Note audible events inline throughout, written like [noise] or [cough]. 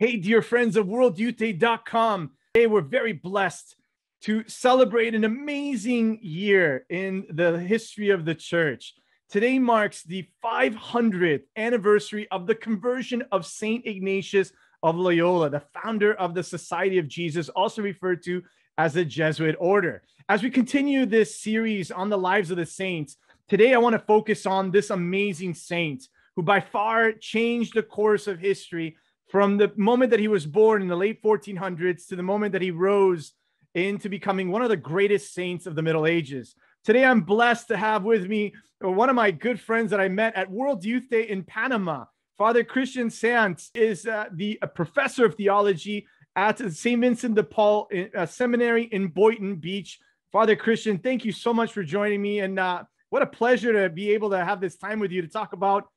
Hey, dear friends of worldyouthday.com. Today, we're very blessed to celebrate an amazing year in the history of the church. Today marks the 500th anniversary of the conversion of St. Ignatius of Loyola, the founder of the Society of Jesus, also referred to as the Jesuit order. As we continue this series on the lives of the saints, today I want to focus on this amazing saint who by far changed the course of history from the moment that he was born in the late 1400s to the moment that he rose into becoming one of the greatest saints of the Middle Ages. Today, I'm blessed to have with me one of my good friends that I met at World Youth Day in Panama. Father Christian Saenz is uh, the professor of theology at St. Vincent de Paul uh, Seminary in Boynton Beach. Father Christian, thank you so much for joining me. And uh, what a pleasure to be able to have this time with you to talk about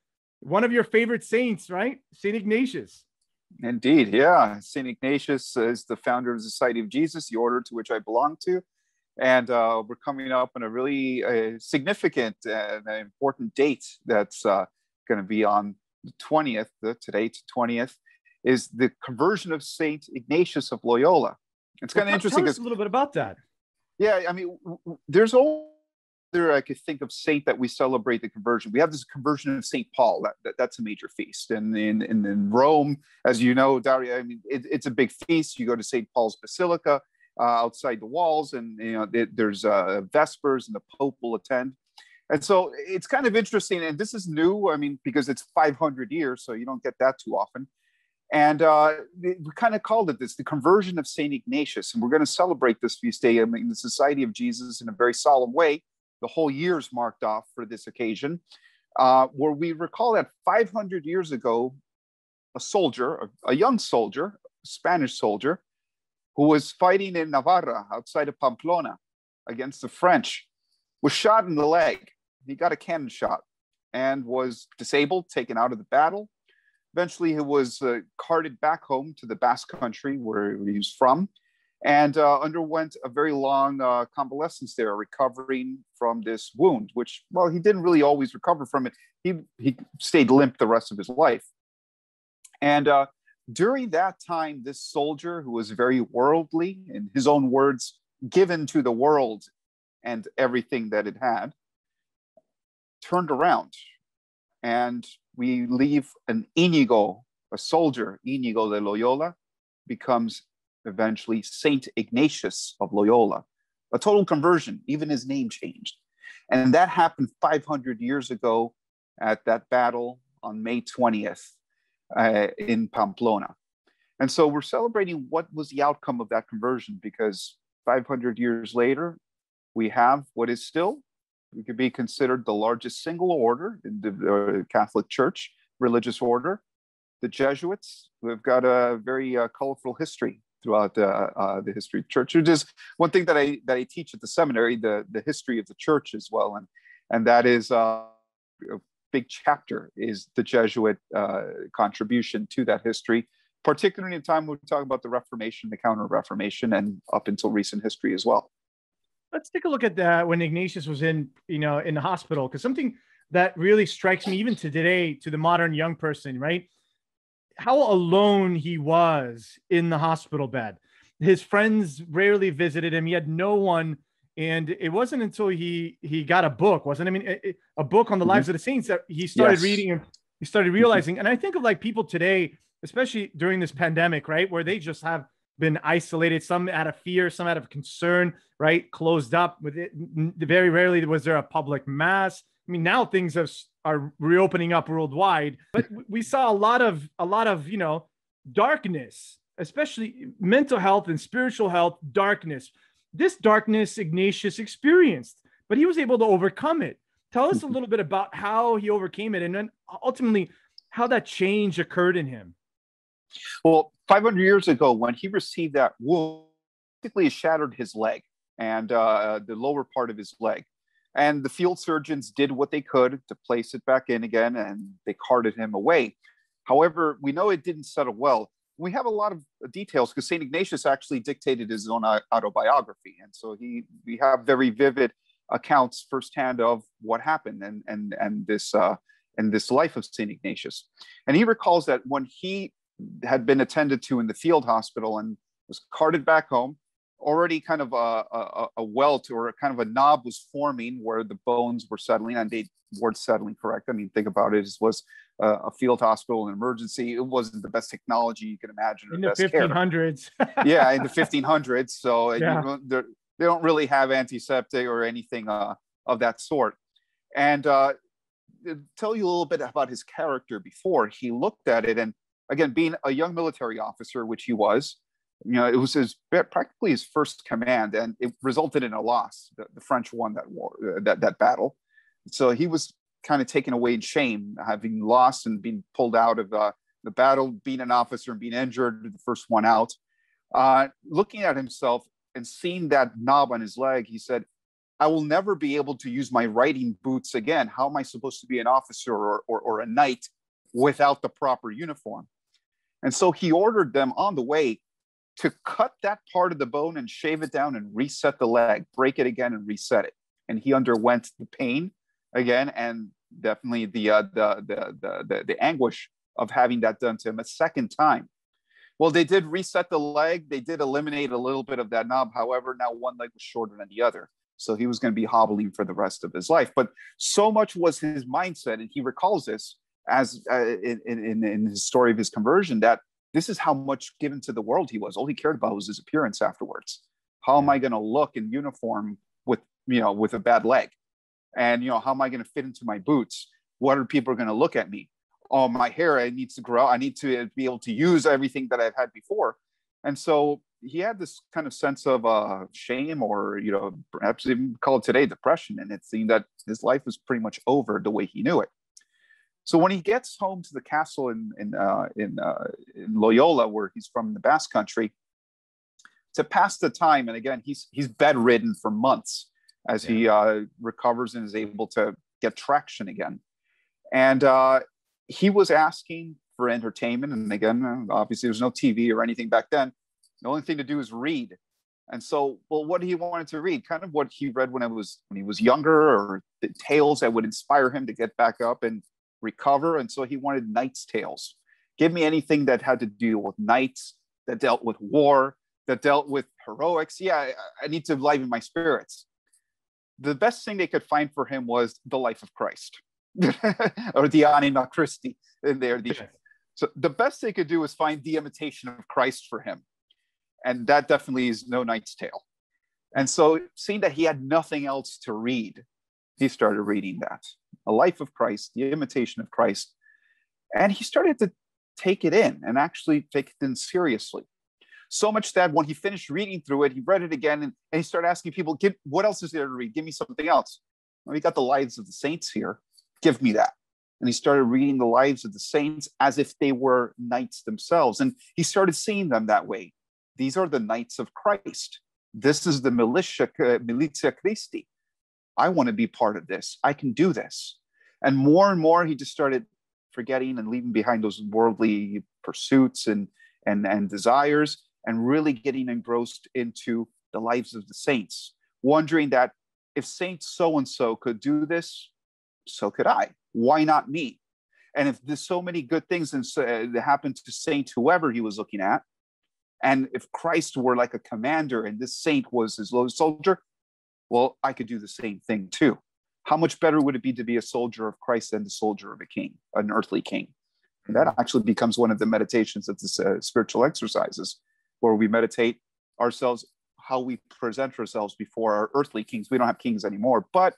one of your favorite saints, right? St. Ignatius. Indeed, yeah. St. Ignatius is the founder of the Society of Jesus, the order to which I belong to. And uh, we're coming up on a really uh, significant and important date that's uh, going to be on the 20th, the, today to 20th, is the conversion of St. Ignatius of Loyola. It's kind of interesting. Tell us a little bit about that. Yeah, I mean, there's all there I could think of saint that we celebrate the conversion. We have this conversion of Saint Paul. That, that that's a major feast, and in, in, in Rome, as you know, Dario, I mean, it, it's a big feast. You go to Saint Paul's Basilica uh, outside the walls, and you know it, there's uh, vespers, and the Pope will attend. And so it's kind of interesting, and this is new. I mean, because it's 500 years, so you don't get that too often. And uh, we kind of called it this, the conversion of Saint Ignatius, and we're going to celebrate this feast day in the Society of Jesus in a very solemn way the whole year is marked off for this occasion, uh, where we recall that 500 years ago, a soldier, a, a young soldier, a Spanish soldier, who was fighting in Navarra outside of Pamplona against the French, was shot in the leg. He got a cannon shot and was disabled, taken out of the battle. Eventually, he was uh, carted back home to the Basque country where he was from and uh, underwent a very long uh, convalescence there, recovering from this wound, which, well, he didn't really always recover from it. He, he stayed limp the rest of his life. And uh, during that time, this soldier, who was very worldly, in his own words, given to the world and everything that it had, turned around. And we leave an Inigo, a soldier, Inigo de Loyola, becomes eventually Saint Ignatius of Loyola. A total conversion, even his name changed. And that happened 500 years ago at that battle on May 20th uh, in Pamplona. And so we're celebrating what was the outcome of that conversion because 500 years later, we have what is still, we could be considered the largest single order in the uh, Catholic Church, religious order, the Jesuits, who have got a very uh, colorful history throughout uh, uh, the history of church, which is one thing that I that I teach at the seminary, the the history of the church as well, and and that is uh, a big chapter is the Jesuit uh, contribution to that history, particularly in time we talk about the Reformation, the Counter Reformation, and up until recent history as well. Let's take a look at that when Ignatius was in you know in the hospital, because something that really strikes me even to today to the modern young person, right? How alone he was in the hospital bed. His friends rarely visited him. He had no one. And it wasn't until he he got a book, wasn't it? I mean, a book on the lives mm-hmm. of the saints that he started yes. reading and he started mm-hmm. realizing. And I think of like people today, especially during this pandemic, right, where they just have been isolated, some out of fear, some out of concern, right, closed up. With it, very rarely was there a public mass. I mean, now things have are reopening up worldwide. But we saw a lot of a lot of you know darkness, especially mental health and spiritual health darkness. This darkness Ignatius experienced, but he was able to overcome it. Tell us a [laughs] little bit about how he overcame it, and then ultimately how that change occurred in him. Well, 500 years ago, when he received that wound, basically shattered his leg and uh, the lower part of his leg. And the field surgeons did what they could to place it back in again, and they carted him away. However, we know it didn't settle well. We have a lot of details because St. Ignatius actually dictated his own autobiography. And so he, we have very vivid accounts firsthand of what happened and, and, and, this, uh, and this life of St. Ignatius. And he recalls that when he had been attended to in the field hospital and was carted back home. Already, kind of a, a, a welt or a kind of a knob was forming where the bones were settling, and they weren't settling correct. I mean, think about it. It was a field hospital, an emergency. It wasn't the best technology you can imagine. In the 1500s. [laughs] yeah, in the [laughs] 1500s. So yeah. you know, they don't really have antiseptic or anything uh, of that sort. And uh, tell you a little bit about his character before he looked at it, and again, being a young military officer, which he was, you know, it was his practically his first command, and it resulted in a loss. The, the French won that war, uh, that that battle. So he was kind of taken away in shame, having lost and being pulled out of uh, the battle, being an officer and being injured, the first one out. Uh, looking at himself and seeing that knob on his leg, he said, I will never be able to use my riding boots again. How am I supposed to be an officer or, or, or a knight without the proper uniform? And so he ordered them on the way to cut that part of the bone and shave it down and reset the leg, break it again and reset it. And he underwent the pain again and definitely the uh, the, the, the the the anguish of having that done to him a second time. Well, they did reset the leg. They did eliminate a little bit of that knob. However, now one leg was shorter than the other. So he was going to be hobbling for the rest of his life. But so much was his mindset, and he recalls this as uh, in, in, in his story of his conversion that this is how much given to the world he was. All he cared about was his appearance afterwards. How am I going to look in uniform with you know with a bad leg? And you know how am I going to fit into my boots? What are people going to look at me? Oh, my hair it needs to grow. I need to be able to use everything that I've had before. And so he had this kind of sense of uh, shame or you know perhaps even call it today depression and it seemed that his life was pretty much over the way he knew it so when he gets home to the castle in in uh, in, uh, in loyola where he's from the basque country to pass the time and again he's he's bedridden for months as yeah. he uh, recovers and is able to get traction again and uh, he was asking for entertainment and again obviously there's no tv or anything back then the only thing to do is read. And so, well, what he wanted to read, kind of what he read when I was when he was younger, or the tales that would inspire him to get back up and recover. And so he wanted knights' tales. Give me anything that had to do with knights, that dealt with war, that dealt with heroics. Yeah, I, need to liven my spirits. The best thing they could find for him was the life of Christ, [laughs] or the Anima Christi in there. The, so the best they could do was find the imitation of Christ for him and that definitely is no Knight's Tale. And so, seeing that he had nothing else to read, he started reading that A Life of Christ, The Imitation of Christ. And he started to take it in and actually take it in seriously. So much that when he finished reading through it, he read it again and, and he started asking people, What else is there to read? Give me something else. Well, we got the lives of the saints here. Give me that. And he started reading the lives of the saints as if they were knights themselves. And he started seeing them that way these are the knights of Christ. This is the militia, uh, militia Christi. I want to be part of this. I can do this. And more and more, he just started forgetting and leaving behind those worldly pursuits and, and, and desires and really getting engrossed into the lives of the saints, wondering that if Saint so and so could do this, so could I. Why not me? And if there's so many good things and uh, that happened to Saint whoever he was looking at, and if Christ were like a commander and this saint was his low soldier, well, I could do the same thing too. How much better would it be to be a soldier of Christ than the soldier of a king, an earthly king? And that actually becomes one of the meditations of the uh, spiritual exercises, where we meditate ourselves how we present ourselves before our earthly kings. We don't have kings anymore, but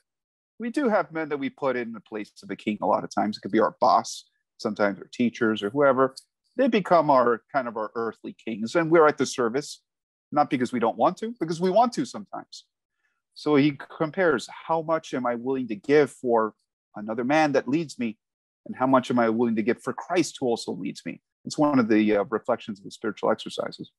we do have men that we put in the place of a king a lot of times. It could be our boss, sometimes our teachers or whoever they become our kind of our earthly kings and we're at the service not because we don't want to because we want to sometimes so he compares how much am i willing to give for another man that leads me and how much am i willing to give for christ who also leads me it's one of the uh, reflections of the spiritual exercises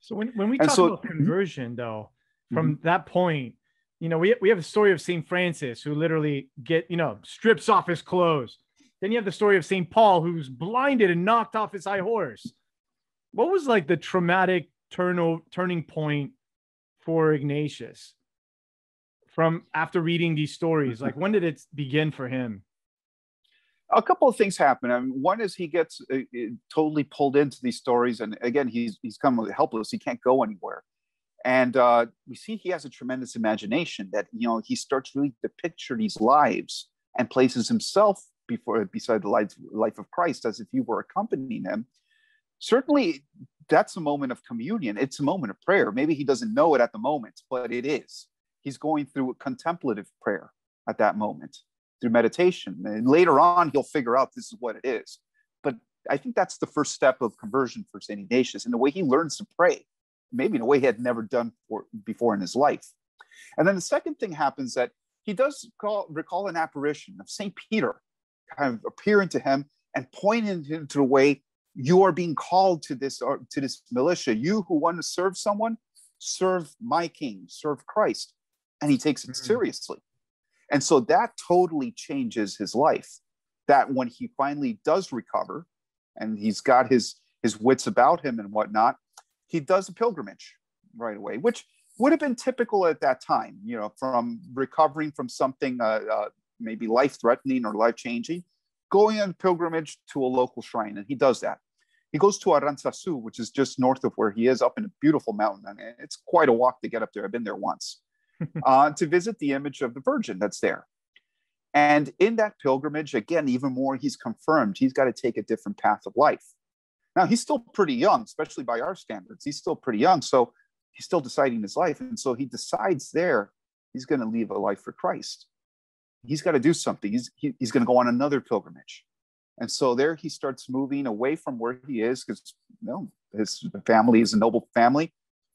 so when, when we talk so, about conversion though from mm-hmm. that point you know we, we have a story of saint francis who literally get you know strips off his clothes then you have the story of St. Paul, who's blinded and knocked off his high horse. What was like the traumatic turn- turning point for Ignatius from after reading these stories? Like, when did it begin for him? a couple of things happen. I mean, one is he gets uh, uh, totally pulled into these stories, and again, he's he's kind helpless. He can't go anywhere, and uh, we see he has a tremendous imagination that you know he starts really to picture these lives and places himself before beside the life, life of Christ as if you were accompanying him. Certainly, that's a moment of communion. It's a moment of prayer. Maybe he doesn't know it at the moment, but it is. He's going through a contemplative prayer at that moment through meditation. And later on, he'll figure out this is what it is. But I think that's the first step of conversion for St. Ignatius in the way he learns to pray, maybe in a way he had never done for, before in his life. And then the second thing happens that he does call, recall an apparition of St. Peter kind of appearing to him and pointing him to the way you are being called to this or to this militia. You who want to serve someone, serve my king, serve Christ. And he takes it mm-hmm. seriously. And so that totally changes his life. That when he finally does recover and he's got his, his wits about him and whatnot, he does a pilgrimage right away, which would have been typical at that time, you know, from recovering from something uh, uh, maybe life threatening or life changing, going on pilgrimage to a local shrine. And he does that. He goes to Arantzazu, which is just north of where he is, up in a beautiful mountain. and it's quite a walk to get up there. I've been there once [laughs] uh, to visit the image of the Virgin that's there. And in that pilgrimage, again, even more, he's confirmed he's got to take a different path of life. Now, he's still pretty young, especially by our standards. He's still pretty young. So he's still deciding his life. And so he decides there he's going to leave a life for Christ. He's got to do something. He's, he, he's going to go on another pilgrimage. And so there he starts moving away from where he is because you know, his family is a noble family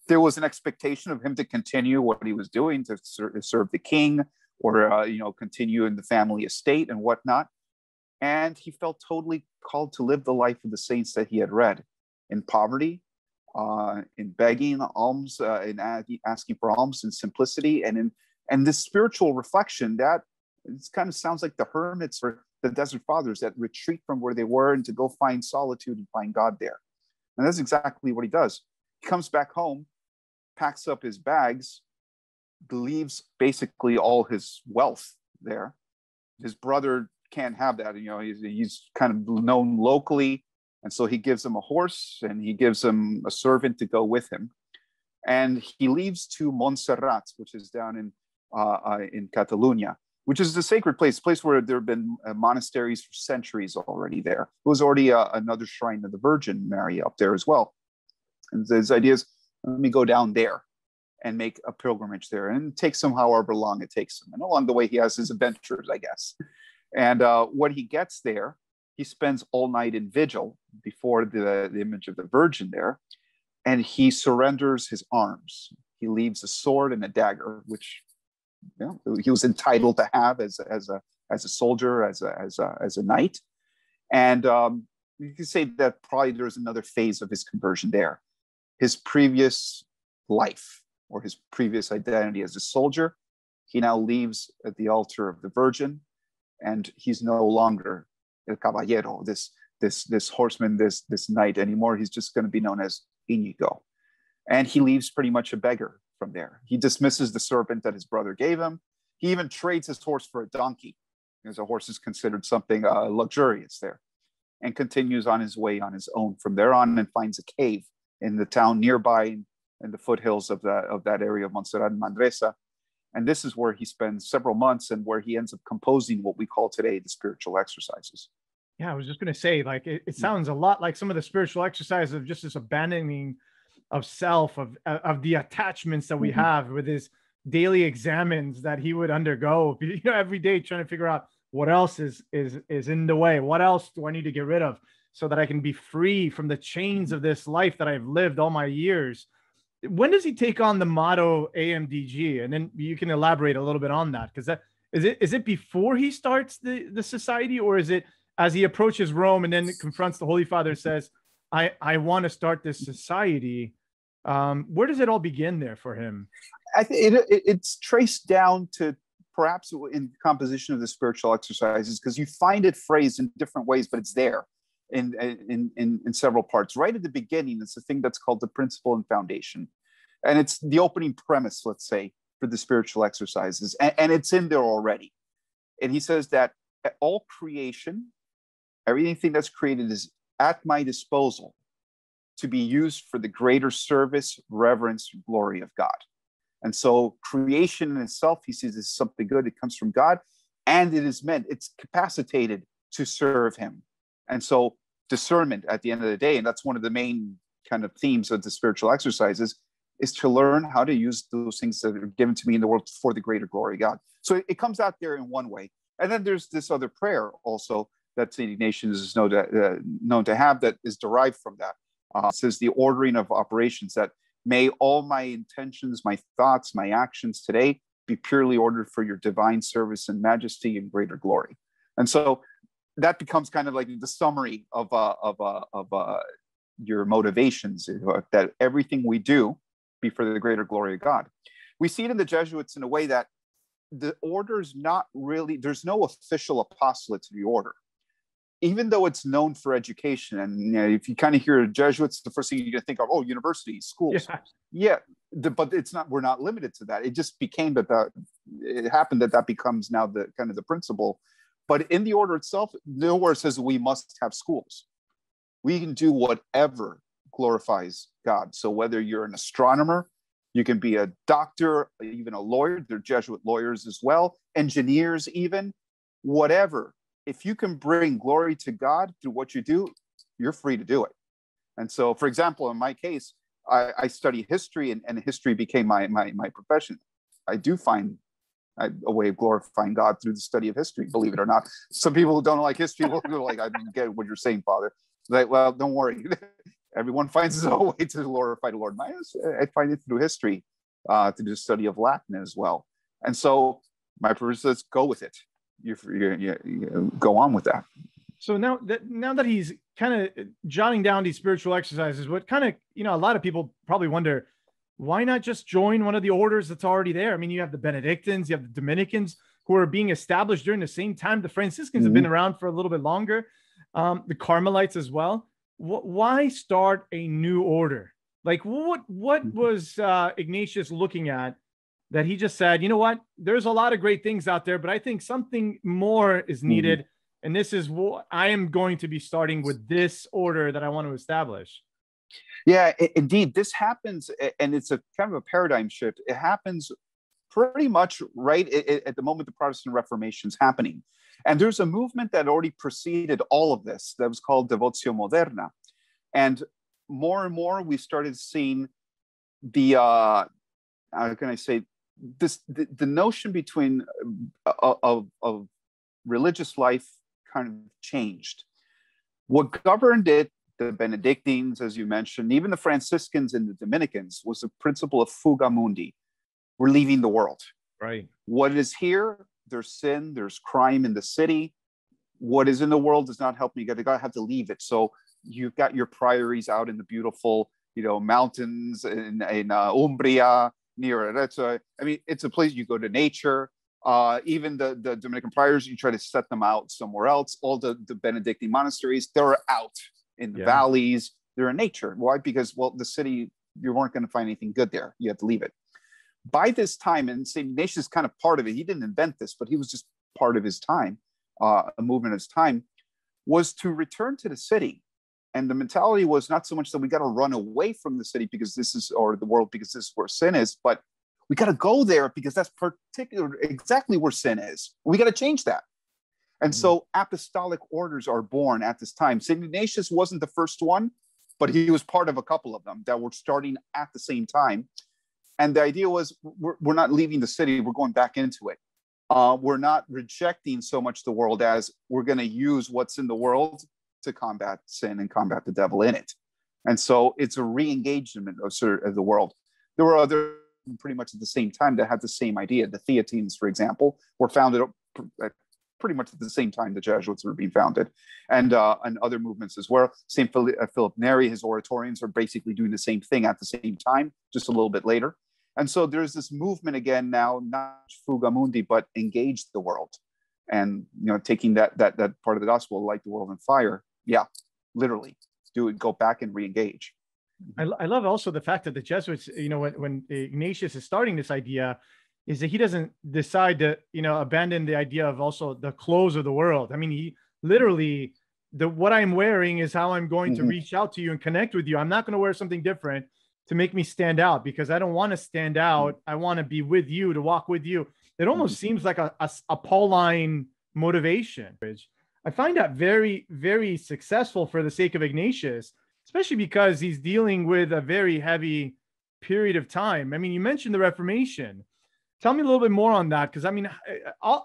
there was an expectation of him to continue what he was doing to ser- serve the king or uh, you know continue in the family estate and whatnot. And he felt totally called to live the life of the saints that he had read in poverty uh, in begging alms uh, in asking for alms in simplicity and in and this spiritual reflection that it kind of sounds like the hermits or the desert fathers that retreat from where they were and to go find solitude and find god there. And that's exactly what he does. He comes back home packs up his bags, leaves basically all his wealth there. His brother can't have that. You know, he's, he's kind of known locally. And so he gives him a horse and he gives him a servant to go with him. And he leaves to Montserrat, which is down in, uh, uh, in Catalonia, which is a sacred place, place where there have been uh, monasteries for centuries already there. It was already uh, another shrine of the Virgin Mary up there as well. And his idea is let me go down there and make a pilgrimage there. And it takes him however long it takes him. And along the way, he has his adventures, I guess. And uh, when he gets there, he spends all night in vigil before the, the image of the Virgin there. And he surrenders his arms. He leaves a sword and a dagger, which you know, he was entitled to have as, as, a, as a soldier, as a, as a, as a knight. And um, you can say that probably there's another phase of his conversion there his previous life or his previous identity as a soldier. He now leaves at the altar of the Virgin, and he's no longer el caballero, this this this horseman, this this knight anymore. He's just going to be known as Inigo, and he leaves pretty much a beggar from there. He dismisses the serpent that his brother gave him. He even trades his horse for a donkey, because a horse is considered something uh, luxurious there, and continues on his way on his own from there on, and finds a cave in the town nearby in the foothills of that of that area of Montserrat and Manresa. And this is where he spends several months and where he ends up composing what we call today the spiritual exercises. Yeah, I was just going to say, like, it, it, sounds a lot like some of the spiritual exercises of just this abandoning of self, of of the attachments that we mm-hmm. have with his daily examines that he would undergo, [laughs] you know, every day trying to figure out what else is is is in the way, what else do I need to get rid of so that I can be free from the chains of this life that I've lived all my years. When does he take on the motto AMDG? And then you can elaborate a little bit on that because that is it is it before he starts the the society or is it as he approaches Rome and then confronts the Holy Father says, I I want to start this society. Um, where does it all begin there for him? I think it, it, it's traced down to perhaps in composition of the spiritual exercises because you find it phrased in different ways, but it's there in, in, in, in several parts. Right at the beginning, it's a thing that's called the principle and foundation. And it's the opening premise, let's say, for the spiritual exercises. And, and it's in there already. And he says that all creation everything that's created is at my disposal to be used for the greater service, reverence, glory of God. And so creation in itself, he sees as something good. It comes from God and it is meant, it's capacitated to serve him. And so discernment at the end of the day, and that's one of the main kind of themes of the spiritual exercises, is to learn how to use those things that are given to me in the world for the greater glory of God. So it, comes out there in one way. And then there's this other prayer also that St. Ignatius is known to, uh, known to have that is derived from that. Uh, says the ordering of operations that may all my intentions, my thoughts, my actions today be purely ordered for your divine service and majesty and greater glory. And so that becomes kind of like the summary of uh, of uh, of uh, your motivations uh, that everything we do be for the greater glory of God. We see it in the Jesuits in a way that the order is not really there's no official apostolate to the order even though it's known for education, and you know, if you kind of hear Jesuits, the first thing you're going to think of, oh, universities, schools. Yeah, yeah the, but it's not. We're not limited to that. It just became that that it happened that that becomes now the kind of the principle. But in the order itself, nowhere says we must have schools. We can do whatever glorifies God. So whether you're an astronomer, you can be a doctor, even a lawyer. They're Jesuit lawyers as well, engineers, even whatever if you can bring glory to God through what you do, you're free to do it. And so, for example, in my case, I, I study history and, and history became my, my, my profession. I do find a way of glorifying God through the study of history, believe it or not. Some people who don't like history will like, I don't get what you're saying, Father. Like, well, don't worry. [laughs] Everyone finds his own way to glorify the Lord. I find it through history, uh, through the study of Latin as well. And so my purpose is go with it you, you, you go on with that. So now that now that he's kind of jotting down these spiritual exercises, what kind of you know a lot of people probably wonder why not just join one of the orders that's already there? I mean, you have the Benedictines, you have the Dominicans who are being established during the same time. The Franciscans mm-hmm. have been mm-hmm. around for a little bit longer, um, the Carmelites as well. W- why start a new order? Like, what what mm-hmm. was uh, Ignatius looking at that he just said, you know what, there's a lot of great things out there, but I think something more is mm-hmm. needed. Mm-hmm. And this is what I am going to be starting with this order that I want to establish. Yeah, indeed. This happens, and it's a kind of a paradigm shift. It happens pretty much right at the moment the Protestant Reformation is happening. And there's a movement that already preceded all of this that was called Devotio Moderna. And more and more, we started seeing the, uh, how can I say, this the, the notion between uh, of, of religious life kind of changed. What governed it, the Benedictines, as you mentioned, even the Franciscans and the Dominicans, was the principle of fuga mundi. We're leaving the world. Right. What is here, there's sin, there's crime in the city. What is in the world does not help me. You gotta have to leave it. So you've got your priories out in the beautiful, you know, mountains in, in uh, Umbria, near it. That's a, I mean, it's a place you go to nature. Uh, even the, the Dominican priors, you try to set them out somewhere else. All the, the Benedictine monasteries, they're out in the yeah. valleys. They're in nature. Why? Because, well, the city, you weren't going to find anything good there. You had to leave it. By this time, and St. Ignatius is kind of part of it. He didn't invent this, but he was just part of his time, uh, a movement of his time, was to return to the city and the mentality was not so much that we got to run away from the city because this is or the world because this is where sin is but we got to go there because that's particular exactly where sin is we got to change that and mm-hmm. so apostolic orders are born at this time st ignatius wasn't the first one but he was part of a couple of them that were starting at the same time and the idea was we're, we're not leaving the city we're going back into it uh, we're not rejecting so much the world as we're going to use what's in the world to combat sin and combat the devil in it. And so it's a re-engagement of, sort of the world. There were other pretty much at the same time that had the same idea. The Theatines, for example, were founded at pretty much at the same time the Jesuits were being founded, and uh, and other movements as well. Saint Philip, uh, Philip Neri, his Oratorians are basically doing the same thing at the same time, just a little bit later. And so there's this movement again now, not fugamundi, but engage the world, and you know, taking that that that part of the gospel, light the world on fire, yeah, literally do it, go back and re-engage. I, I love also the fact that the Jesuits, you know, when, when Ignatius is starting this idea, is that he doesn't decide to, you know, abandon the idea of also the close of the world. I mean, he literally the what I'm wearing is how I'm going Mhm. to reach out to you and connect with you. I'm not going to wear something different to make me stand out because I don't want to stand out. I want to be with you, to walk with you. It almost seems like a, a, a Pauline motivation. I find that very, very successful for the sake of Ignatius, especially because he's dealing with a very heavy period of time. I mean, you mentioned the Reformation. Tell me a little bit more on that, because I mean,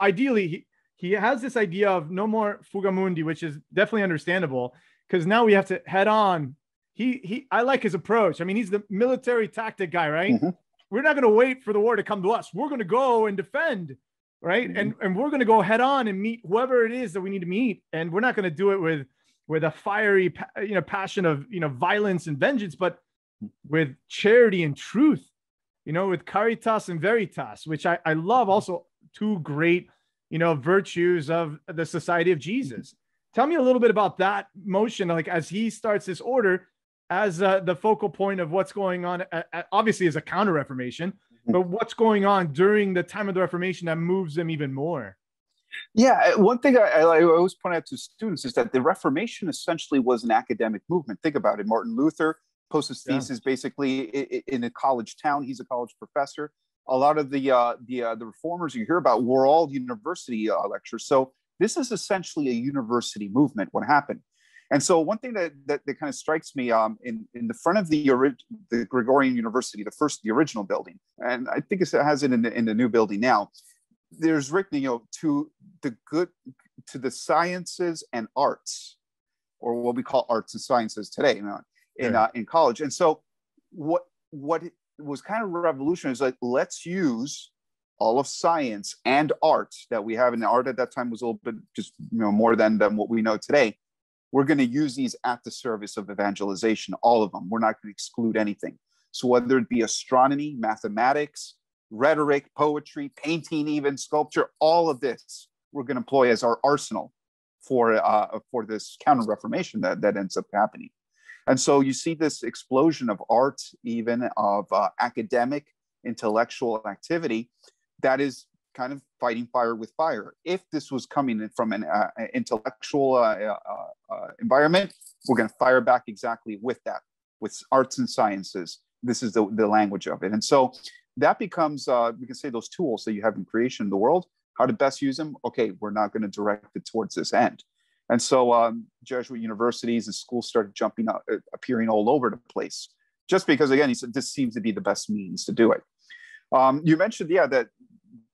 ideally, he, he has this idea of no more fugamundi, which is definitely understandable, because now we have to head on. He he, I like his approach. I mean, he's the military tactic guy, right? Mhm. We're not going to wait for the war to come to us. We're going to go and defend, right? Mhm. And and we're going to go head on and meet whoever it is that we need to meet, and we're not going to do it with with a fiery, you know, passion of you know violence and vengeance, but with charity and truth, you know, with caritas and veritas, which I, I love also two great, you know, virtues of the Society of Jesus. Tell me a little bit about that motion, like as he starts this order as uh, the focal point of what's going on, uh, uh, obviously as a counter Reformation, but what's going on during the time of the Reformation that moves them even more. Yeah, uh, one thing I, I, I always point out to students is that the Reformation essentially was an academic movement. Think about it. Martin Luther posts his Yeah. thesis basically in a college town. He's a college professor. A lot of the uh, the uh, the reformers you hear about were all university uh, lectures. So this is essentially a university movement. What happened? And so one thing that that, that kind of strikes me um, in in the front of the the Gregorian University, the first the original building, and I think it's- it has it in the, in the new building now. There's written, you know, to the good to the sciences and arts, or what we call arts and sciences today, you know, in Sure. uh, in college. And so what what was kind of revolutionary is like let's use all of science and art that we have. And art at that time was a little bit just you know more than than what we know today. We're going to use these at the service of evangelization all of them. We're not going to exclude anything. So whether it be astronomy mathematics rhetoric poetry painting even sculpture all of this we're going to employ as our arsenal for uh, for this counter reformation that that ends up happening and so you see this explosion of art, even of uh, academic, intellectual activity that is kind of fighting fire with fire. If this was coming from an uh, intellectual uh, uh, uh, environment, we're going to fire back exactly with that, with arts and sciences. This is the, the language of it. And so that becomes, uh, we can say, those tools that you have in creation in the world, how to best use them. Okay, we're not going to direct it towards this end. And so um, Jesuit universities and schools started jumping up, uh, appearing all over the place, just because, again, he said this seems to be the best means to do it. Um, you mentioned, yeah, that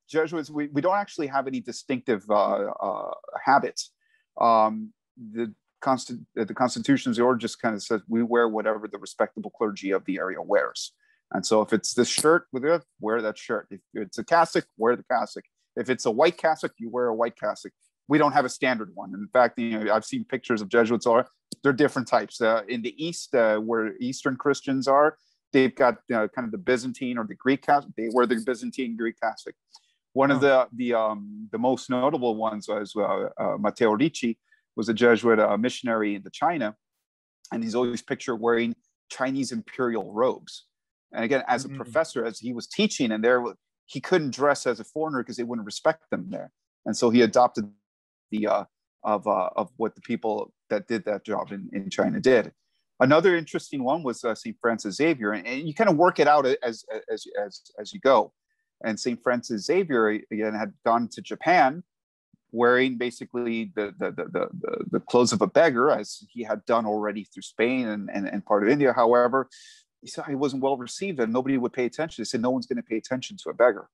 Jesuits, we, we don't actually have any distinctive uh, uh, habits. Um, the, Consti- the Constitution Order just kind of says we wear whatever the respectable clergy of the area wears. And so if it's this shirt wear that shirt. If it's a cassock, wear the cassock. If it's a white cassock, you wear a white cassock we don't have a standard one. In fact, you know, I've seen pictures of Jesuits are they're different types. Uh, in the East, uh, where Eastern Christians are, they've got uh, kind of the Byzantine or the Greek Catholic. They wear the Byzantine Greek Catholic. One of the the um, the most notable ones was uh, uh, Matteo Ricci, was a Jesuit uh, missionary into China, and he's always pictured wearing Chinese imperial robes. And again, as a Mhm. professor, as he was teaching, and there he couldn't dress as a foreigner because they wouldn't respect them there. And so he adopted the uh, of uh, of what the people that did that job in, in China did. Another interesting one was uh, St. Francis Xavier, and, and you kind of work it out as as as as you go. And St. Francis Xavier again had gone to Japan, wearing basically the the, the the the the clothes of a beggar, as he had done already through Spain and, and, and part of India. However, he saw he wasn't well received, and nobody would pay attention. They said no one's going to pay attention to a beggar.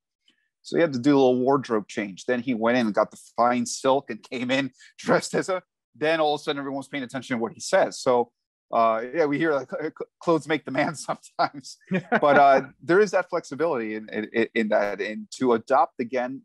So he had to do a little wardrobe change. Then he went in and got the fine silk and came in [laughs] dressed as a. Then all of a sudden, everyone's paying attention to what he says. So, uh, yeah, we hear like [laughs] clothes make the man [laughs] sometimes, but uh, there is that flexibility in, in, in that, and to adopt again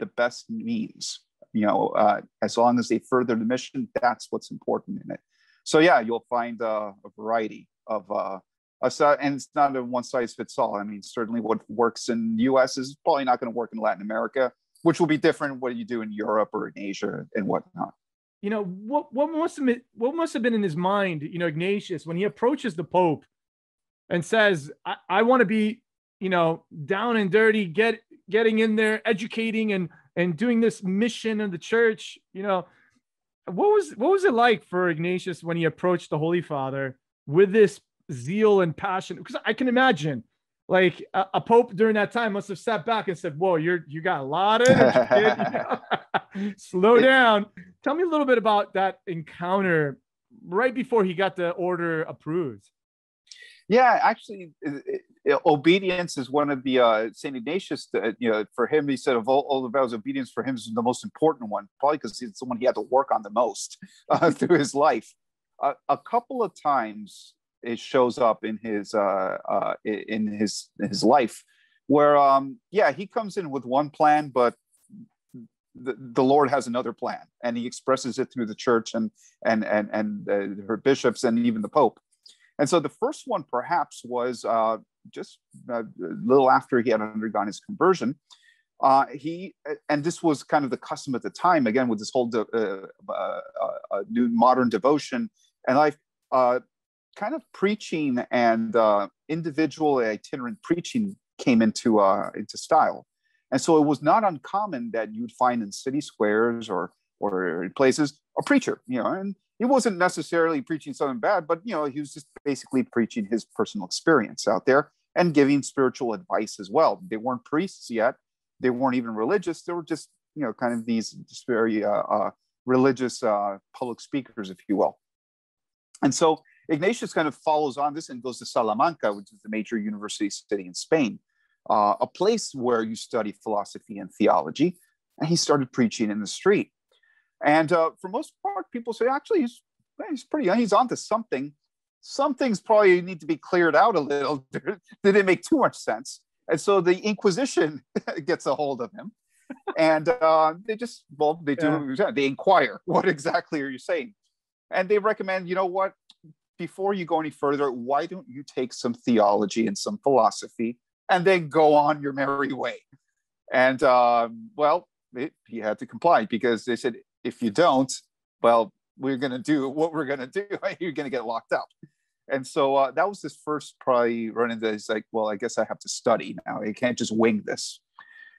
the best means. You know, uh, as long as they further the mission, that's what's important in it. So yeah, you'll find uh, a variety of uh, Uh, so, and it's not a one size fits all. I mean, certainly what works in the US is probably not going to work in Latin America, which will be different what you do in Europe or in Asia and whatnot. You know, what, what must have been, what must have been in his mind, you know, Ignatius, when he approaches the Pope and says, I, I want to be, you know, down and dirty, get getting in there, educating and and doing this mission of the church, you know, what was what was it like for Ignatius when he approached the Holy Father with this zeal and passion? Because I can imagine, like a, a, pope during that time must have sat back and said, "Whoa, you're you got a lot of energy, [laughs] [laughs] slow down." Tell me a little bit about that encounter right before he got the order approved. Yeah, actually, it, it, obedience is one of the uh, Saint Ignatius. Uh, you know, for him, he said of all, all the vows, obedience for him is the most important one, probably because it's the one he had to work on the most [laughs] uh, through his life. Uh, a couple of times, it shows up in his uh, uh, in his his life, where um, yeah, he comes in with one plan, but the, the Lord has another plan, and he expresses it through the church and and and and her bishops and even the Pope and so the first one perhaps was uh, just a little after he had undergone his conversion. Uh, he and this was kind of the custom at the time again with this whole de- uh, uh, uh new modern devotion and life uh, kind of preaching and individual itinerant preaching came into into style and so it was not uncommon that you'd find in city squares or or places a preacher you know and he wasn't necessarily preaching something bad, but you know, he was just basically preaching his personal experience out there and giving spiritual advice as well. They weren't priests yet; they weren't even religious. They were just you know, kind of these just very uh, uh, religious uh, public speakers, if you will. And so Ignatius kind of follows on this and goes to Salamanca, which is the major university city in Spain, uh, a place where you study philosophy and theology. And he started preaching in the street. And uh, for most part, people say actually he's he's pretty young. He's onto something. Some things probably need to be cleared out a little. [laughs] they Did it make too much sense? And so the Inquisition [laughs] gets a hold of him, and uh, they just well they do yeah. they inquire what exactly are you saying, and they recommend you know what before you go any further, why don't you take some theology and some philosophy and then go on your merry way? And um, well, it, he had to comply because they said if you don't, well, we're going to do what we're going to do. [laughs] You're going to get locked up. And so uh, that was his first probably run into. He's like, well, I guess I have to study now. I can't just wing this.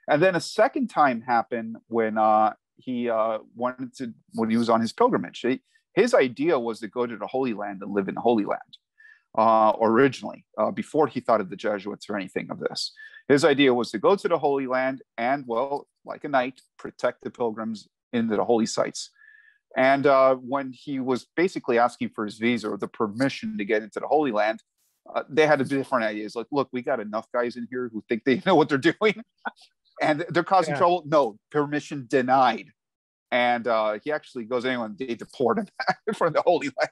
And then a second time happened when uh, he uh, wanted to when he was on his pilgrimage. He, his idea was to go to the Holy Land and live in the Holy Land. Uh, originally, uh, before he thought of the Jesuits or anything of this, his idea was to go to the Holy Land and, well, like a knight, protect the pilgrims into the holy sites. And uh, when he was basically asking for his visa or the permission to get into the Holy Land, uh, they had a different ideas. Like, look, we got enough guys in here who think they [laughs] know what they're doing, [laughs] and they're causing yeah. trouble. No, permission denied. And uh, he actually goes anyway, and they deport him [laughs] from the Holy Land.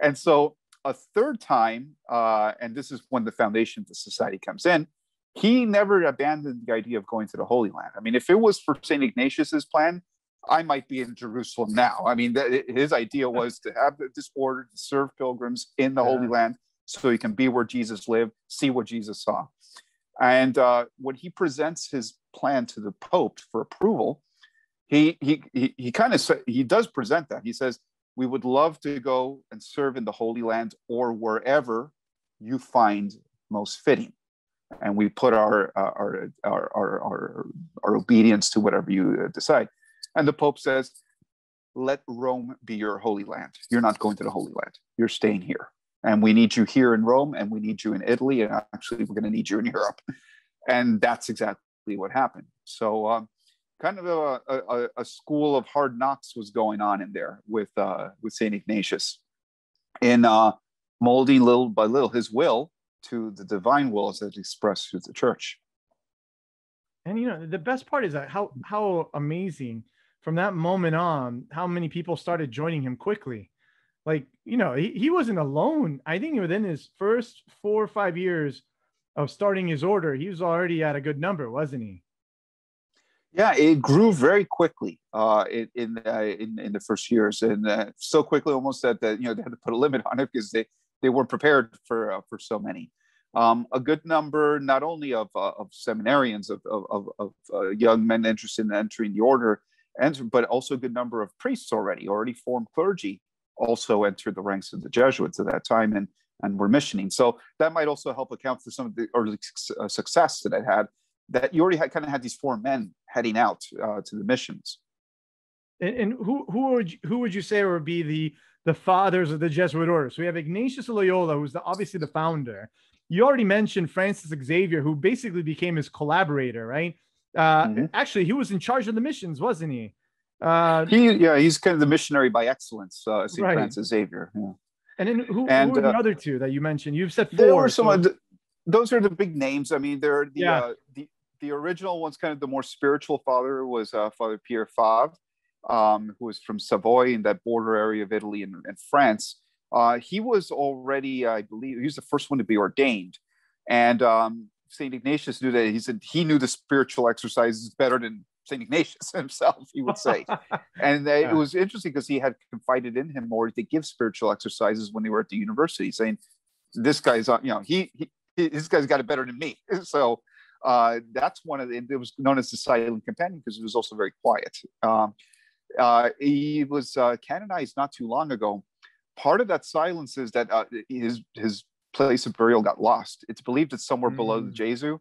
And so a third time, uh, and this is when the foundation of the society comes in, he never abandoned the idea of going to the Holy Land. I mean, if it was for St. Ignatius's plan, I might be in Jerusalem now. I mean, th- his idea was to have this order to serve pilgrims in the yeah. Holy Land so he can be where Jesus lived, see what Jesus saw. And uh, when he presents his plan to the Pope for approval, he he he, kind of he does present that. He says, "We would love to go and serve in the Holy Land or wherever you find most fitting." And we put our uh, our, our, our our our obedience to whatever you uh, decide. And the Pope says, let Rome be your holy land. You're not going to the Holy Land. You're staying here. And we need you here in Rome, and we need you in Italy, and actually, we're going to need you in Europe. And that's exactly what happened. So, um, kind of a, a, a, school of hard knocks was going on in there with uh, with Saint Ignatius, in uh, molding little by little his will to the divine will as it's expressed through the church. And you know, the best part is that how how amazing from that moment on, how many people started joining him quickly. Like, you know, he, he wasn't alone. I think within his first four or five years of starting his order, he was already at a good number, wasn't he? Yeah, it grew very quickly uh, in in, uh, in, in the first years, and uh, so quickly almost that, that you know they had to put a limit on it because they they weren't prepared for uh, for so many. Um, a good number, not only of, uh, of seminarians, of, of, of uh, young men interested in entering the order, and but also a good number of priests already, already formed clergy, also entered the ranks of the Jesuits at that time and and were missioning. So that might also help account for some of the early success that it had. That you already had kind of had these four men heading out uh, to the missions. And, and who who would you, who would you say would be the the fathers of the Jesuit order? So we have Ignatius Loyola, who's the, obviously the founder. You already mentioned Francis Xavier, who basically became his collaborator, right? Uh, mm-hmm. Actually, he was in charge of the missions, wasn't he? Uh, he yeah, he's kind of the missionary by excellence, uh, St. Right. Francis Xavier. Yeah. And then who, and, who are the uh, other two that you mentioned? You've said four. There were some. So... The, those are the big names. I mean, they're the yeah. Uh, the the original one's kind of the more spiritual father was uh, Father Pierre Fabre, um, who was from Savoy in that border area of Italy and, and France. Uh, he was already, I believe, he was the first one to be ordained, and um, Saint Ignatius knew that. He said he knew the spiritual exercises better than Saint Ignatius [laughs] himself. He would say, [laughs] and uh, yeah. it was interesting because he had confided in him more to give spiritual exercises when they were at the university, saying, "This guy's, you know, he, he this guy's got it better than me." [laughs] So uh, that's one of the, it was known as the silent companion because it was also very quiet. Um, uh, he was uh, canonized not too long ago. Part of that silence is that uh, his, his place of burial got lost. It's believed it's somewhere mm. below the Gesù,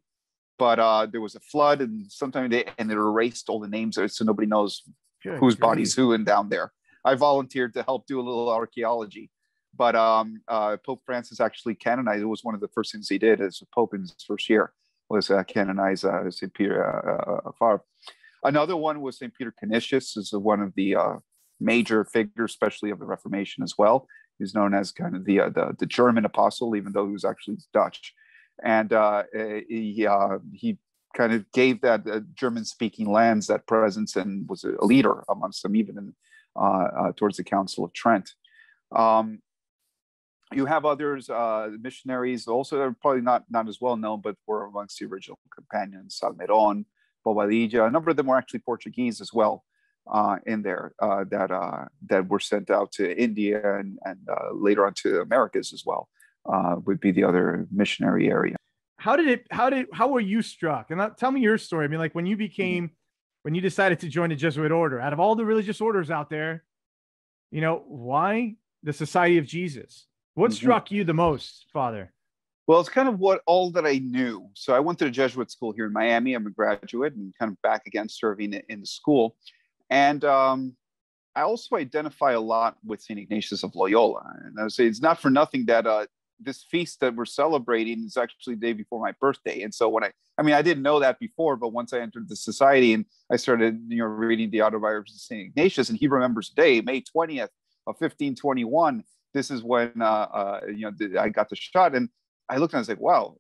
but uh, there was a flood and sometime they, and it erased all the names so nobody knows Good whose body's who and down there. I volunteered to help do a little archaeology but um, uh, Pope Francis actually canonized. It was one of the first things he did as a pope in his first year was uh, canonized uh, St. Peter uh, uh, Fabre. Another one was St. Peter Canisius, is one of the major figures, especially of the Reformation as well. He's known as kind of the, the, the German apostle, even though he was actually Dutch. And he, he kind of gave that uh, German-speaking lands that presence and was a leader amongst them, even in, uh, uh, towards the Council of Trent. Um, you have others, uh, missionaries, also they're probably not not as well known, but were amongst the original companions, Salmeron, Bobadilla. A number of them were actually Portuguese as well uh, in there uh, that uh, that were sent out to India and, and uh, later on to Americas as well. Uh, would be the other missionary area. How did it? How did? How were you struck? And tell me your story. I mean, like when you became, mm-hmm. when you decided to join the Jesuit order. Out of all the religious orders out there, you know, why the Society of Jesus? What mm-hmm. struck you the most, Father? Well, it's kind of what all that I knew. So I went to the Jesuit school here in Miami. I'm a graduate and kind of back again serving in the school. And um, I also identify a lot with St. Ignatius of Loyola. And I would say it's not for nothing that uh, this feast that we're celebrating is actually the day before my birthday. And so when I, I mean, I didn't know that before, but once I entered the society and I started, you know, reading the autobiography of St. Ignatius, and he remembers the day, May 20th of 1521, this is when uh, uh, you know I got the shot, and I looked and I was like, wow,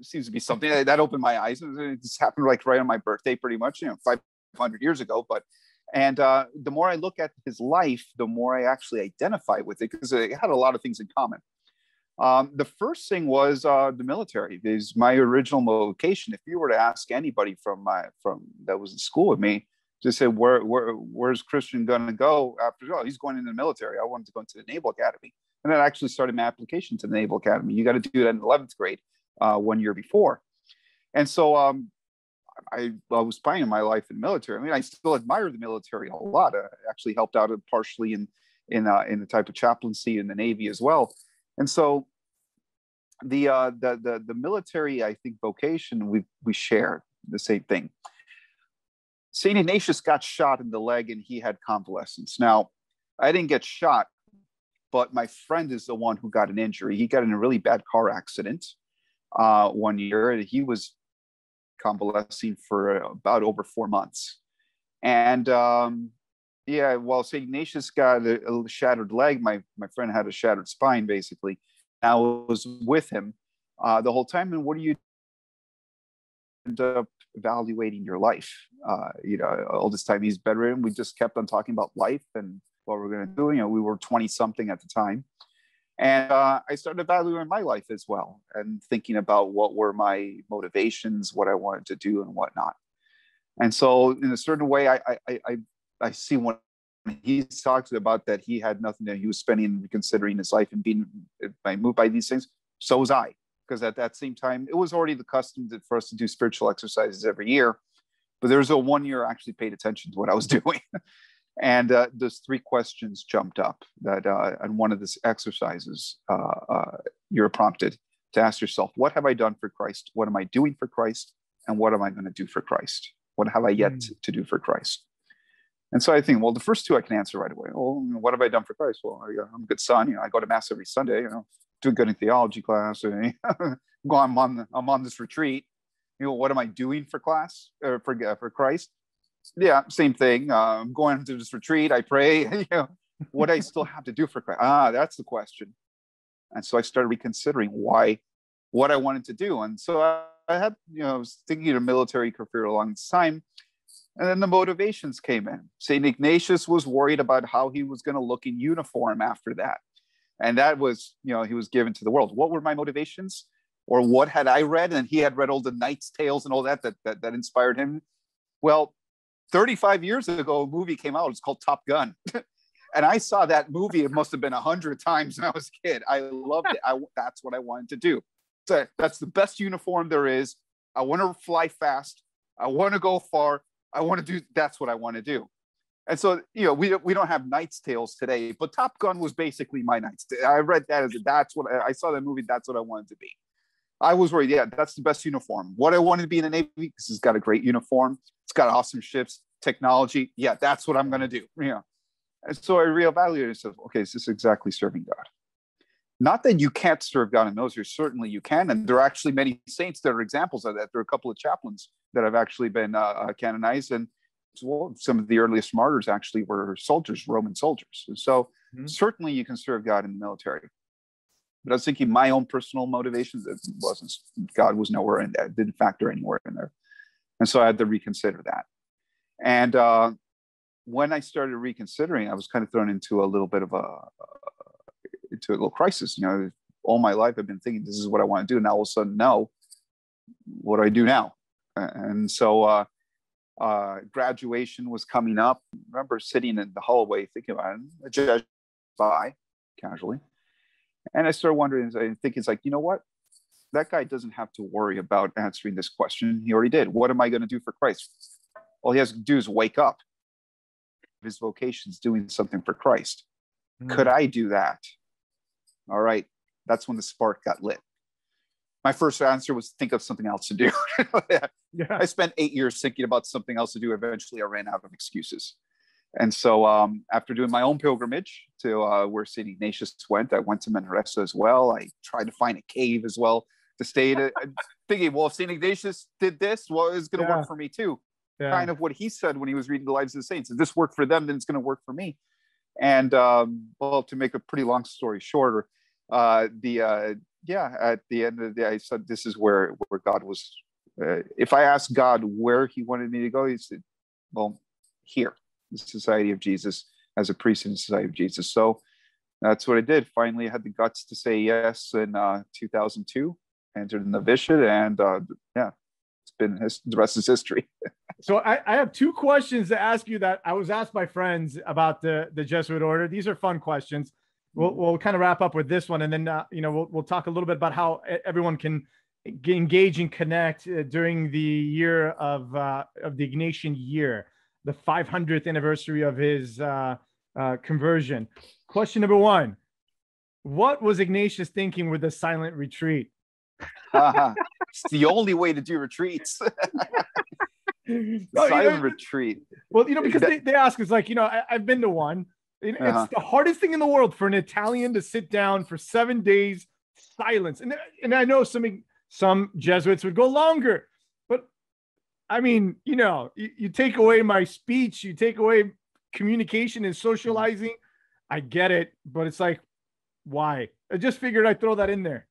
it seems to be something that opened my eyes. And this happened like right on my birthday, pretty much, you know, 500 years ago. But and uh, the more I look at his life, the more I actually identify with it because it had a lot of things in common. Um, the first thing was uh, the military. Is my original vocation. If you were to ask anybody from my from that was in school with me, just say where, where where's Christian going to go after? all? he's going into the military. I wanted to go into the Naval Academy, and I actually started my application to the Naval Academy. You got to do that in 11th grade, uh, one year before, and so um, I, I, was planning my life in the military. I mean, I still admire the military a lot. I actually helped out partially in in uh, in the type of chaplaincy in the Navy as well, and so the uh, the the the military, I think, vocation we we share the same thing. St. Ignatius got shot in the leg and he had convalescence. Now, I didn't get shot, but my friend is the one who got an injury. He got in a really bad car accident uh, one year. And he was convalescing for about over four months. And um, yeah, while St. Ignatius got a, a, shattered leg, my, my friend had a shattered spine, basically. I was with him uh, the whole time. And what do you end up evaluating your life. Uh, you know, all this time he's bedridden, we just kept on talking about life and what we're going to do. You know, we were 20 something at the time. And uh, I started evaluating my life as well and thinking about what were my motivations, what I wanted to do, and whatnot. And so, in a certain way, I, I, I, I see when he talks about that he had nothing that he was spending considering his life and being moved by these things. So was I because at that same time it was already the custom for us to do spiritual exercises every year but there was a one year I actually paid attention to what i was [laughs] doing and uh, those three questions jumped up that uh, on one of these exercises uh, uh, you're prompted to ask yourself what have i done for christ what am i doing for christ and what am i going to do for christ what have i yet mm. to do for christ And so I think, well, the first two I can answer right away. Well, what have I done for Christ? Well, I'm a good son. You know, I go to mass every Sunday. You know, do good in theology class. And, [laughs] go, I'm on, I'm on this retreat. You know, what am I doing for class or for for Christ? Yeah, same thing. Uh, I'm going to this retreat. I pray. [laughs] you know, what I still have to do for Christ? Ah, that's the question. And so I started reconsidering why, what I wanted to do. And so I, I had, you know, I was thinking of military career a long time and then the motivations came in. St. Ignatius was worried about how he was going to look in uniform after that. And that was, you know, he was given to the world. What were my motivations? Or what had I read? And he had read all the Knight's Tales and all that that, that, that inspired him. Well, 35 years ago, a movie came out. It's called Top Gun. [laughs] and I saw that movie. It must have been a hundred times when I was a kid. I loved it. I, that's what I wanted to do. So that's the best uniform there is. I want to fly fast. I want to go far. I want to do that's what I want to do. And so, you know, we, we don't have Knight's Tales today, but Top Gun was basically my Knight's Tale. I read that as a, that's what I, saw that movie. That's what I wanted to be. I was worried. Yeah, that's the best uniform. What I wanted to be in the Navy because it's got a great uniform. It's got awesome ships, technology. Yeah, that's what I'm going to do. You know, and so I reevaluated and said, okay, is this exactly serving God? Not that you can't serve God in military. Certainly you can, and there are actually many saints that are examples of that. There are a couple of chaplains that have actually been uh, uh, canonized. And well, some of the earliest martyrs actually were soldiers, Roman soldiers. So mm-hmm. certainly you can serve God in the military. But I was thinking my own personal motivations, it wasn't, God was nowhere in there, didn't factor anywhere in there. And so I had to reconsider that. And uh, when I started reconsidering, I was kind of thrown into a little bit of a, uh, into a little crisis. You know, all my life I've been thinking this is what I want to do. And now all of a sudden, no, what do I do now? And so uh, uh, graduation was coming up. I remember sitting in the hallway thinking about it, a judge by casually. And I started wondering, I think it's like, you know what? That guy doesn't have to worry about answering this question. He already did. What am I going to do for Christ? All he has to do is wake up. His vocation is doing something for Christ. Mm-hmm. Could I do that? All right. That's when the spark got lit my first answer was think of something else to do. [laughs] [laughs] yeah. I spent eight years thinking about something else to do. Eventually, I ran out of excuses. And so, um, after doing my own pilgrimage to uh, where St. Ignatius went, I went to Manresa as well. I tried to find a cave as well to stay at, thinking, well, if St. Ignatius did this, well, it's going to yeah. work for me too. Yeah. Kind of what he said when he was reading the Lives of the Saints. If this worked for them, then it's going to work for me. And um, well, to make a pretty long story shorter, uh, the uh, yeah, at the end of the day, I said this is where where God was. Uh, if I asked God where He wanted me to go, He said, "Well, here, the Society of Jesus, as a priest in the Society of Jesus." So that's what I did. Finally, I had the guts to say yes in uh, 2002. Entered the novitiate, and uh, yeah, it's been his, the rest is history. [laughs] so I, I have two questions to ask you that I was asked by friends about the the Jesuit order. These are fun questions we'll, we'll kind of wrap up with this one and then uh, you know we'll, we'll talk a little bit about how everyone can engage and connect uh, during the year of uh, of the Ignatian year, the 500th anniversary of his uh, uh, conversion. Question number one: What was Ignatius thinking with the silent retreat? [laughs] It's the only way to do retreats. [laughs] silent oh, you know, retreat. Well, you know, because they, they ask us like, you know, I, I've been to one it's uh-huh. the hardest thing in the world for an Italian to sit down for seven days silence. And, and I know some some Jesuits would go longer, but I mean, you know, you, you take away my speech, you take away communication and socializing. I get it, but it's like, why? I just figured I'd throw that in there.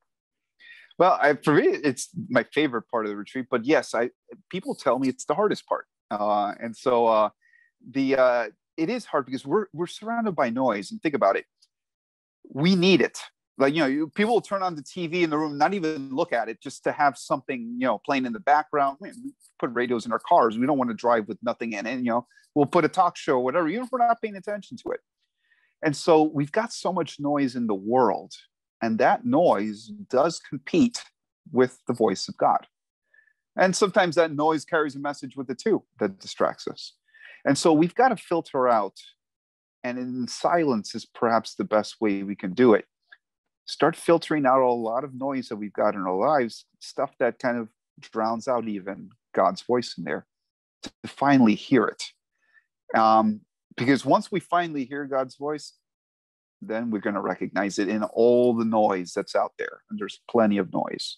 Well, I, for me, it's my favorite part of the retreat. But yes, I people tell me it's the hardest part, uh, and so uh, the uh, it is hard because we're we're surrounded by noise and think about it we need it like you know you, people will turn on the tv in the room not even look at it just to have something you know playing in the background. We put radios in our cars. We don't want to drive with nothing in it you know. We'll put a talk show or whatever even if we're not paying attention to it. And so we've got so much noise in the world and that noise does compete with the voice of god. And sometimes that noise carries a message with it too that distracts us. And so we've got to filter out, and in silence is perhaps the best way we can do it. Start filtering out a lot of noise that we've got in our lives, stuff that kind of drowns out even God's voice in there, to finally hear it. Um, because once we finally hear God's voice, then we're going to recognize it in all the noise that's out there. And there's plenty of noise.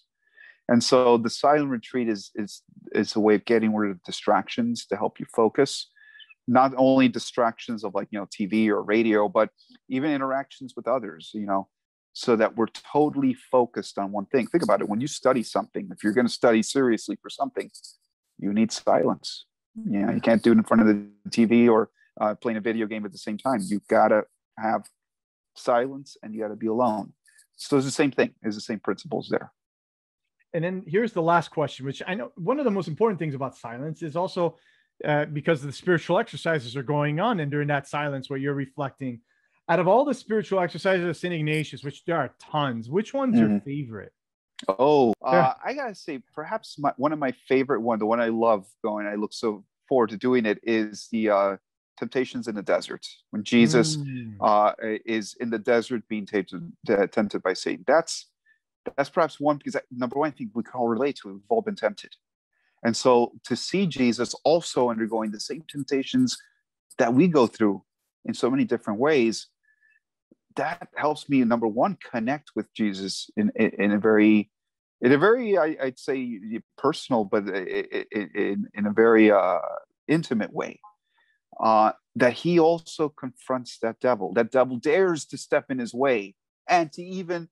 And so the silent retreat is is is a way of getting rid of distractions to help you focus. Not only distractions of like you know TV or radio, but even interactions with others. You know, so that we're totally focused on one thing. Think about it. When you study something, if you're going to study seriously for something, you need silence. You you can't do it in front of the TV or uh, playing a video game at the same time. You've got to have silence and you got to be alone. So it's the same thing. It's the same principles there. And then here's the last question, which I know one of the most important things about silence is also uh, because the spiritual exercises are going on, and during that silence where you're reflecting. Out of all the spiritual exercises of St. Ignatius, which there are tons, which one's mm-hmm. your favorite? Oh, uh, I gotta say, perhaps my, one of my favorite one, the one I love going, I look so forward to doing it, is the uh, temptations in the desert when jesus mm. uh, is in the desert being tempted, tempted by satan that's that's perhaps one because number one i think we can all relate to it. we've all been tempted and so to see jesus also undergoing the same temptations that we go through in so many different ways that helps me number one connect with jesus in, in, in a very in a very I, would say personal but in, in a very uh, intimate way uh, that he also confronts that devil. That devil dares to step in his way and to even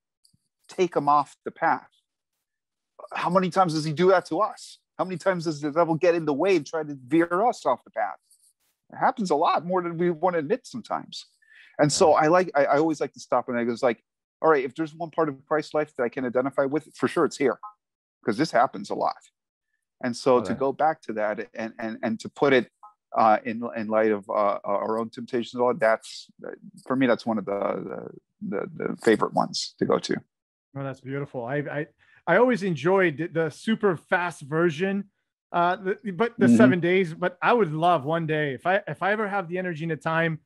take him off the path. How many times does he do that to us? How many times does the devil get in the way and try to veer us off the path? It happens a lot more than we want to admit sometimes. And so I like, I, I always like to stop and I was like, all right, if there's one part of Christ's life that I can identify with, for sure it's here, because this happens a lot. And so okay. to go back to that and and and to put it uh, in in light of uh, our own temptations. All that's for me. That's one of the, the the, favorite ones to go to. Oh, that's beautiful. I I, I always enjoyed the super fast version, uh, the, but the mm-hmm. seven days. But I would love one day if I if I ever have the energy and the time.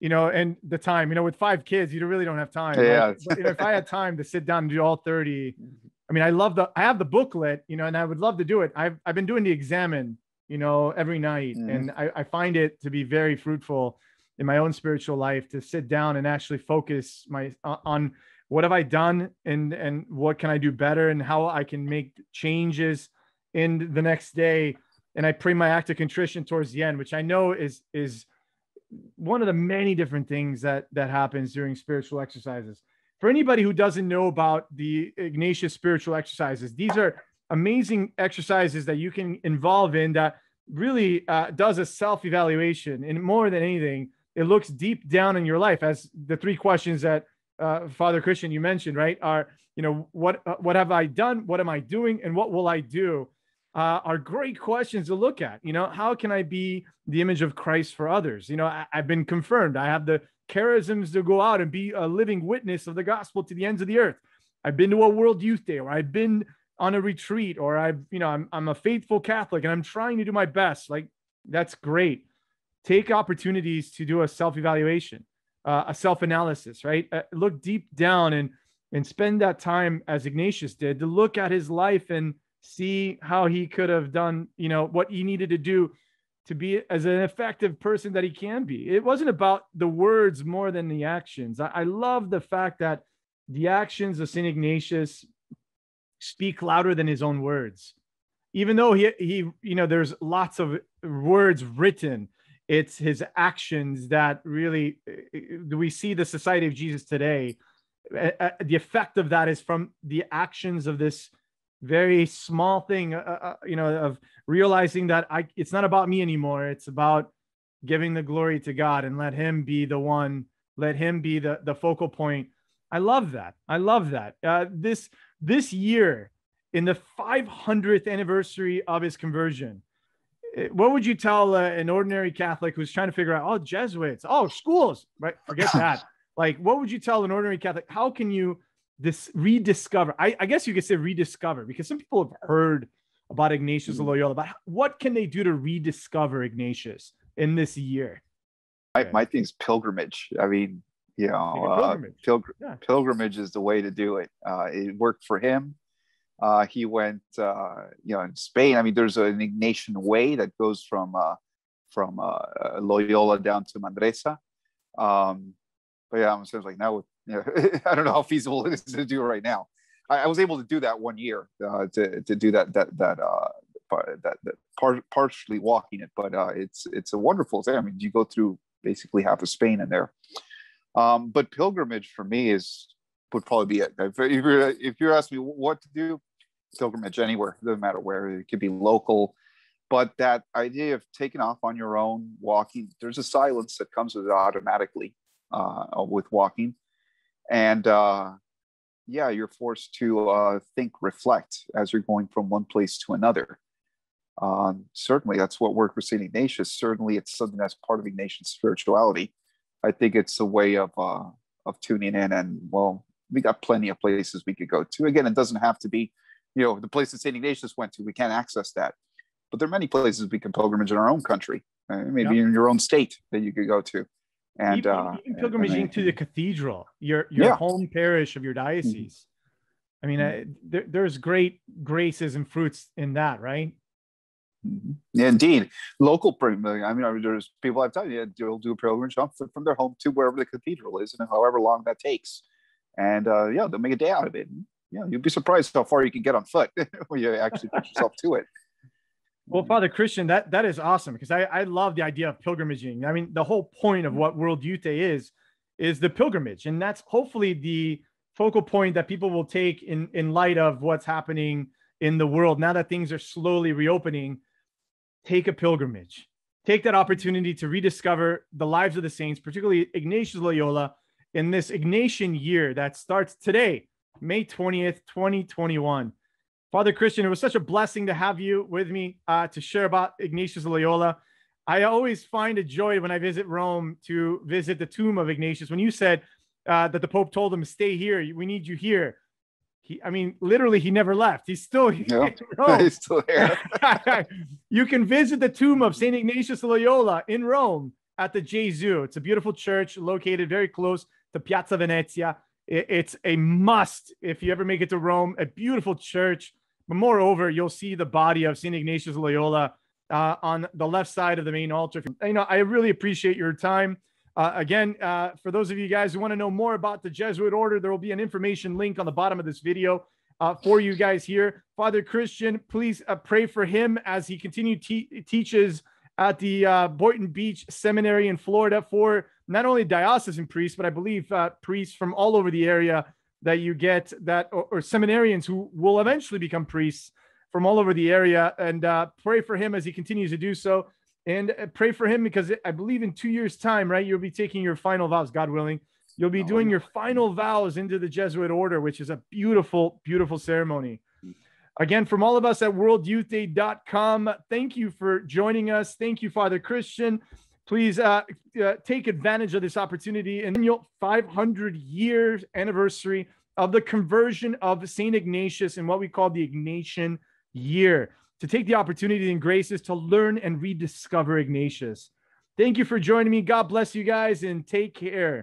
You know, and the time, you know, with five kids, you really don't have time. Yeah. Right? But, you know, if I had time to sit down and do all 30, [laughs] I mean, I love the, I have the booklet, you know, and I would love to do it. I've, I've been doing the examen, you know, every night. Mm-hmm. And I, I find it to be very fruitful in my own spiritual life to sit down and actually focus my on what have I done and and what can I do better and how I can make changes in the next day. And I pray my act of contrition towards the end, which I know is is one of the many different things that that happens during spiritual exercises. For anybody who doesn't know about the Ignatius spiritual exercises, these are amazing exercises that you can involve in that really uh, does a self evaluation. And more than anything, it looks deep down in your life as the three questions that uh, Father Christian you mentioned, right? Are you know what uh, what have I done? What am I doing? And what will I do? Uh, are great questions to look at. You know, how can I be the image of Christ for others? You know, I, I've been confirmed. I have the charisms to go out and be a living witness of the gospel to the ends of the earth. I've been to a World Youth Day, or I've been on a retreat or I've, you know, I'm, I'm a faithful Catholic and I'm trying to do my best. Like that's great. Take opportunities to do a self-evaluation, uh, a self-analysis, right? Uh, look deep down and, and spend that time as Ignatius did to look at his life and see how he could have done, you know, what he needed to do to be as an effective person that he can be. It wasn't about the words more than the actions. I, I love the fact that the actions of St. Ignatius speak louder than his own words. Even though he, he, you know, there's lots of words written, it's his actions that really we see the society of Jesus today. Uh, the effect of that is from the actions of this very small thing, uh, uh, you know, of realizing that I, it's not about me anymore. It's about giving the glory to God and let Him be the one, let Him be the the focal point. I love that. I love that. Uh, this this year, in the 500th anniversary of his conversion, eh, what would you tell uh, an ordinary Catholic who's trying to figure out, oh, Jesuits, oh, schools, right? Forget [laughs] that. like, what would you tell an ordinary Catholic? How can you this rediscover? I, I guess you could say rediscover because some people have heard about Ignatius of mm-hmm. Loyola, but what can they do to rediscover Ignatius in this year? My, my thing's pilgrimage. I mean, you know, uh, pilgrimage. Pilgr- yeah. pilgrimage is the way to do it. Uh, it worked for him. Uh, he went, uh, you know, in Spain. I mean, there's an Ignatian way that goes from uh, from uh, Loyola down to Manresa. Um, but yeah, I'm like now, you [laughs] I don't know how feasible [laughs] it is to do right now. I, I was able to do that one year uh, to to do that that that uh, that, that par- partially walking it, but uh, it's it's a wonderful thing. I mean, you go through basically half of Spain in there. Um, but pilgrimage for me is would probably be it. If, if you're if you're asking me what to do, pilgrimage anywhere, doesn't matter where. It could be local, but that idea of taking off on your own, walking, there's a silence that comes with it automatically uh, with walking, and uh, yeah, you're forced to uh, think, reflect as you're going from one place to another. Um, certainly, that's what worked with St. Ignatius. Certainly, it's something that's part of Ignatian spirituality. I think it's a way of uh, of tuning in, and well, we got plenty of places we could go to. Again, it doesn't have to be, you know, the place that St. Ignatius went to. We can't access that, but there are many places we can pilgrimage in our own country, uh, maybe yep. in your own state that you could go to. And even, uh, even pilgrimaging and, to the cathedral, your your yeah. home parish of your diocese. Mm-hmm. I mean, mm-hmm. uh, there, there's great graces and fruits in that, right? Yeah, indeed. Local, pilgrimage. I mean, there's people I've told you, they'll do a pilgrimage from their home to wherever the cathedral is, and however long that takes. And uh, yeah, they'll make a day out of it. And, yeah, you'd be surprised how far you can get on foot [laughs] when you actually put yourself to it. Well, mm-hmm. Father Christian, that that is awesome because I, I love the idea of pilgrimaging. I mean, the whole point of mm-hmm. what World Youth Day is is the pilgrimage, and that's hopefully the focal point that people will take in in light of what's happening in the world now that things are slowly reopening take a pilgrimage. Take that opportunity to rediscover the lives of the saints, particularly Ignatius Loyola, in this Ignatian year that starts today, May 20th, 2021. Father Christian, it was such a blessing to have you with me uh, to share about Ignatius Loyola. I always find a joy when I visit Rome to visit the tomb of Ignatius. When you said uh, that the Pope told him, stay here, we need you here. He, I mean, literally, he never left. He's still here. [laughs] He's still here. [laughs] you can visit the tomb of St. Ignatius Loyola in Rome at the Gesù. It's a beautiful church located very close to Piazza Venezia. It's a must if you ever make it to Rome, a beautiful church. But moreover, you'll see the body of St. Ignatius Loyola uh, on the left side of the main altar. You know, I really appreciate your time. Uh, again, uh, for those of you guys who want to know more about the Jesuit order, there will be an information link on the bottom of this video uh, for you guys here. Father Christian, please uh, pray for him as he continues te- teaches at the uh, Boynton Beach Seminary in Florida for not only diocesan priests, but I believe priests from all over the area that you get that or, or, seminarians who will eventually become priests from all over the area. And pray for him as he continues to do so and uh, pray for him because I believe in two years' time, right? You'll be taking your final vows, God willing. You'll be oh, doing your final vows into the Jesuit order, which is a beautiful, beautiful ceremony. Again, from all of us at worldyouthday.com, thank you for joining us. Thank you, Father Christian. Please uh, uh, take advantage of this opportunity and your 500 years anniversary of the conversion of St. Ignatius in what we call the Ignatian year to take the opportunity and graces to learn and rediscover Ignatius. Thank you for joining me. God bless you guys and take care.